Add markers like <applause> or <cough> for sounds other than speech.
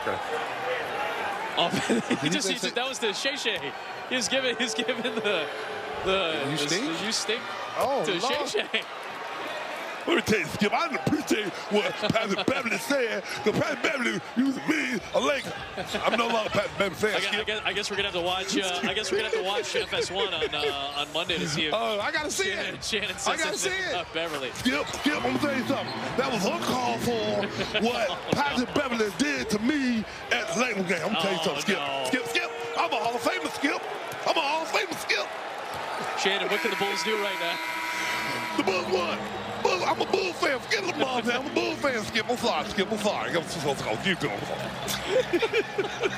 Okay. Oh, <laughs> he just, he just that was the Shay Shay. He's giving he's giving the the You the, stink? the you stink Oh, to Lord. Shay Shay. Let me tell you, Skip, I didn't appreciate what Patrick <laughs> Beverley said, because Patrick Beverley used me a Laker. I'm no longer Patrick Beverley fan, I guess, I guess, I guess we're gonna have to watch. Uh, I guess we're gonna have to watch <laughs> FS1 on uh, on Monday to see if Oh, I gotta see Shannon, it. Shannon I gotta see it. Beverley. Skip, Skip, I'm gonna tell you something. That was for <laughs> what Patrick Beverley did to me at the Laker game. I'm gonna tell you Oh, something, Skip. Oh, no. Skip, Skip. I'm a Hall of Famer, Skip. I'm a Hall of Famer, Skip. Shannon, what can the Bulls do right now? The Bulls won. I'm a Bull fan. Forget man. I'm a Bull fan, Skip. I'm sorry, Skip. I'm sorry. I'm so sorry. You can.